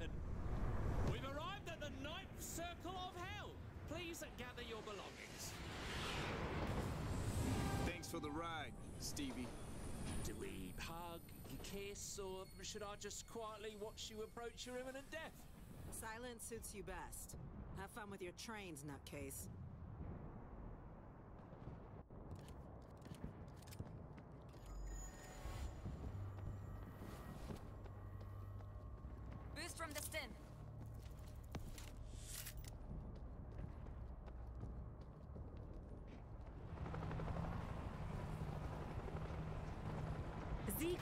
Satan. We've arrived at the ninth circle of hell. Please gather your belongings. Thanks for the ride, Stevie. Do we hug, kiss, or should I just quietly watch you approach your imminent death? Silence suits you best. Have fun with your trains, nutcase.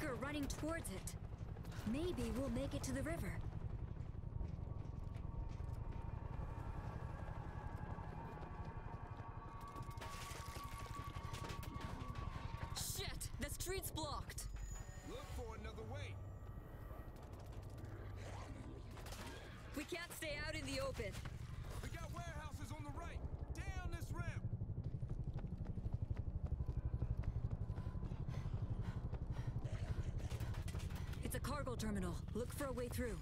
Are running towards it. Maybe we'll make it to the river. Shit! The street's blocked! Look for another way. We can't stay out in the open. We got warehouses on the right. Down this ramp. It's a cargo terminal. Look for a way through.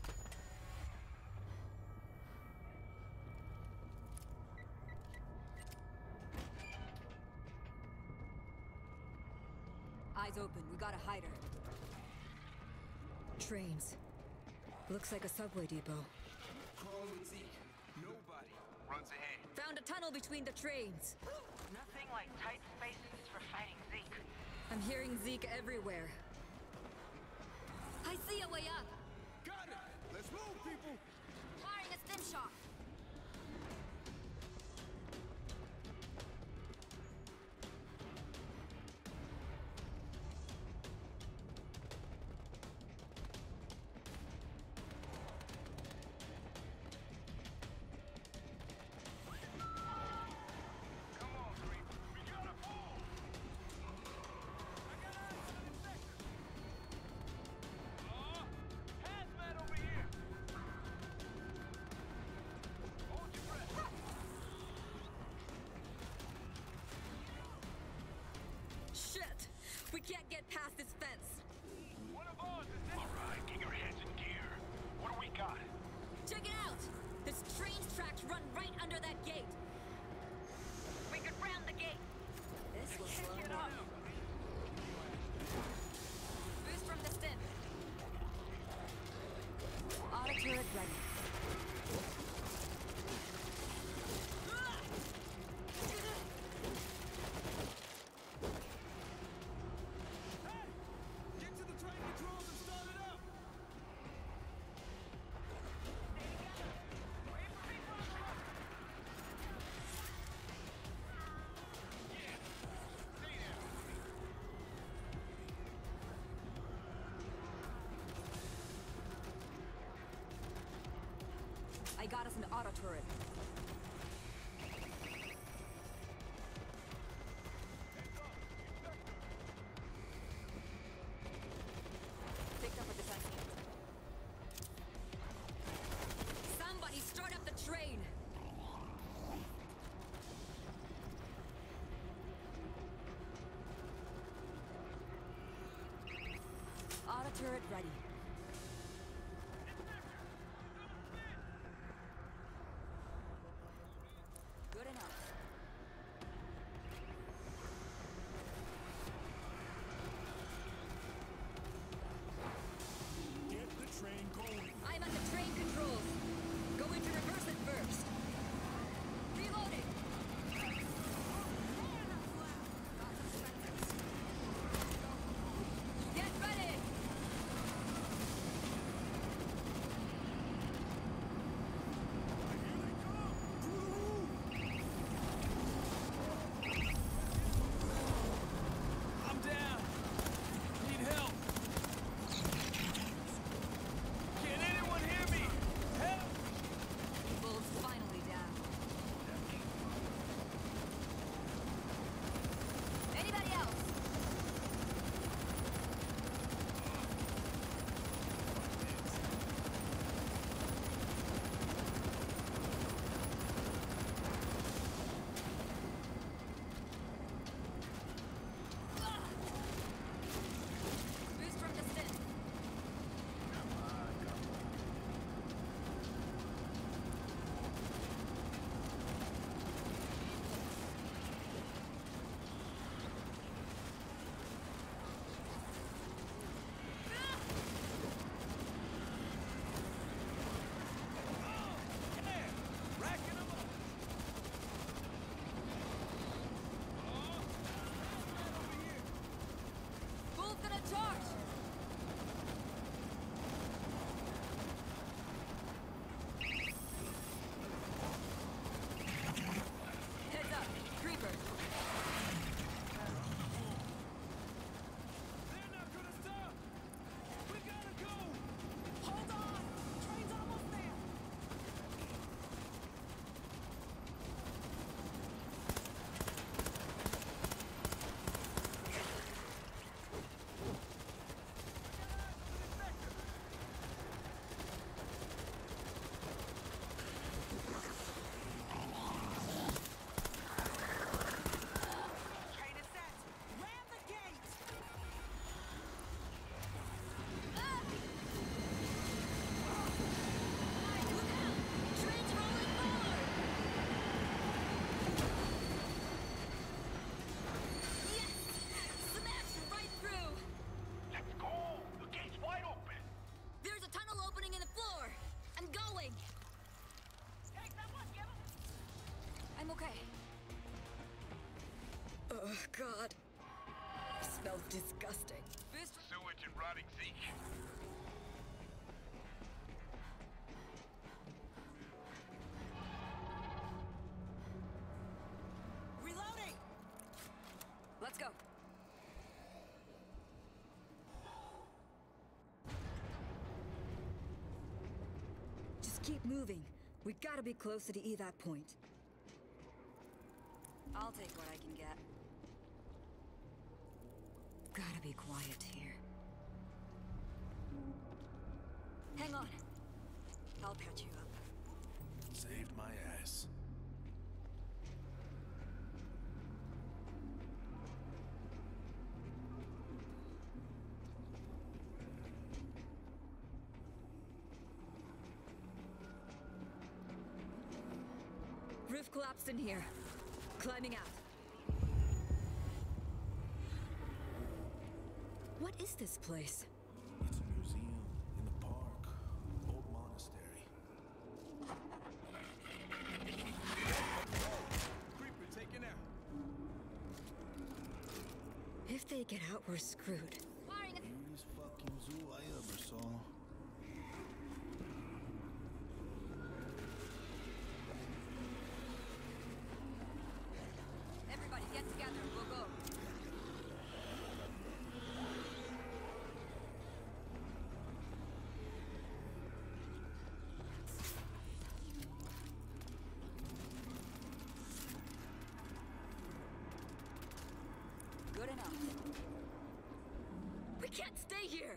Eyes open. We gotta hide her. Trains. Looks like a subway depot. Crawling with Zeke. Nobody runs ahead. Found a tunnel between the trains. Nothing like tight spaces for fighting Zeke. I'm hearing Zeke everywhere. I see a way up. Can't get past this I got us an auto turret. Somebody up the train! Auto turret ready. Keep moving. We gotta be closer to evac point. I'll take what I can get. Gotta be quiet here. Hang on. I'll patch you up. Roof collapsed in here. Climbing out. What is this place? It's a museum in the park. Old monastery. Creeper taken out. If they get out, we're screwed. Weirdest fucking zoo I ever saw. Everybody get together. We'll go. Good enough. We can't stay here.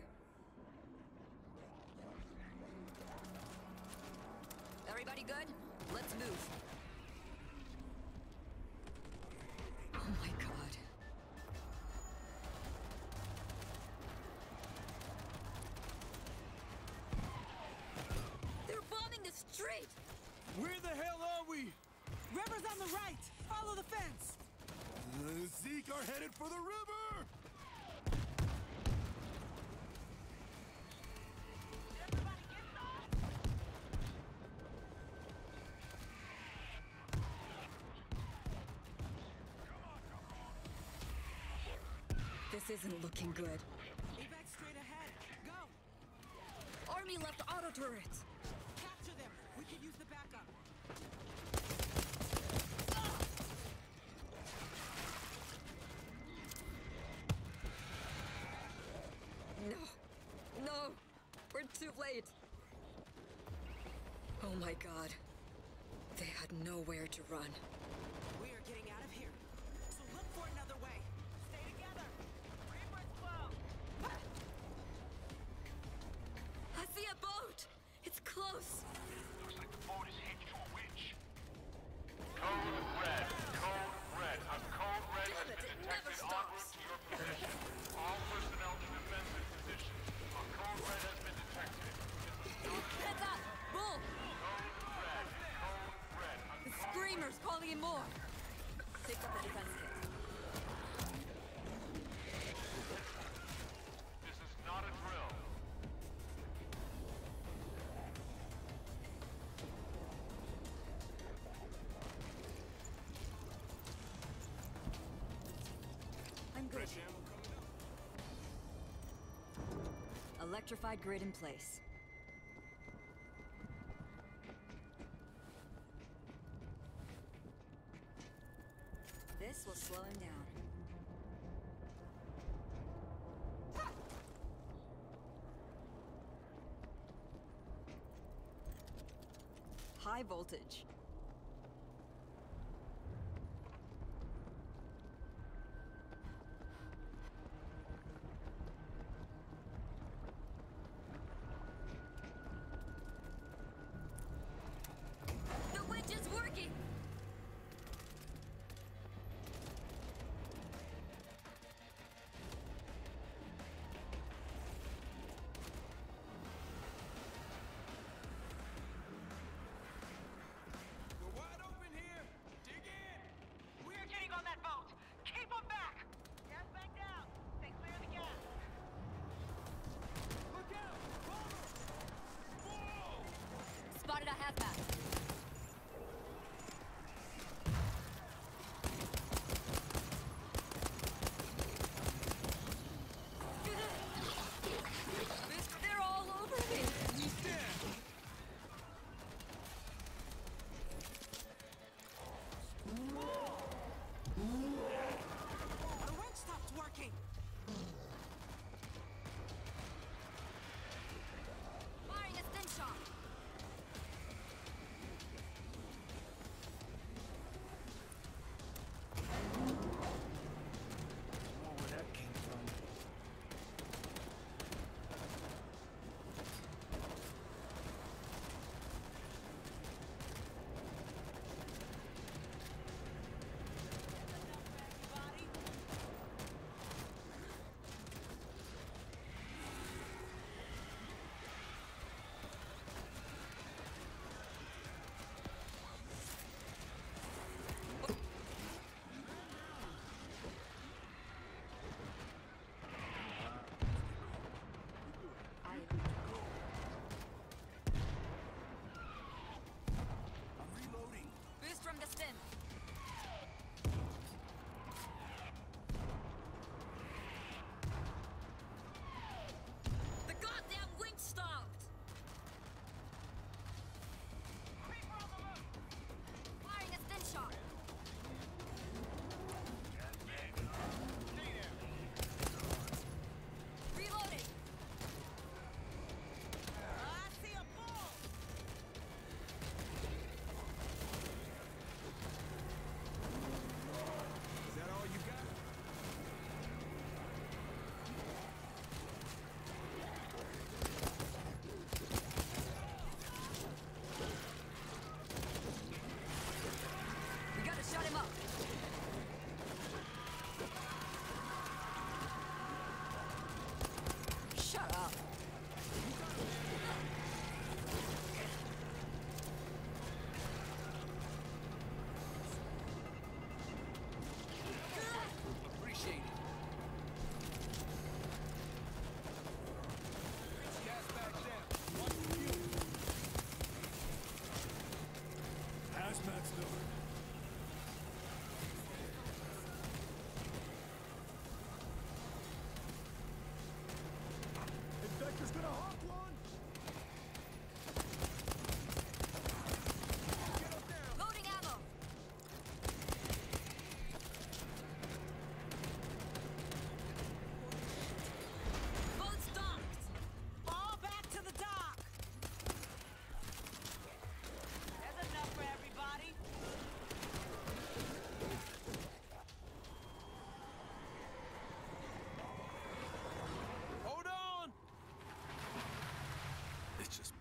Everybody good? Let's move. Oh my god. They're bombing the street! Where the hell are we? River's on the right. Follow the fence. Zeke are headed for the river! This isn't looking good. Evac straight ahead. Go. Army left auto turrets! Capture them. We can use the backup. My god. They had nowhere to run. The calling in more! Pick up the defense kit. This is not a drill. I'm good. Electrified grid in place. High voltage.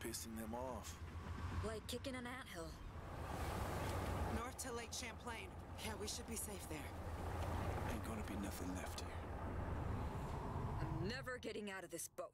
Pissing them off. Like kicking an anthill. North to Lake Champlain. Yeah, we should be safe there. Ain't gonna be nothing left here. I'm never getting out of this boat.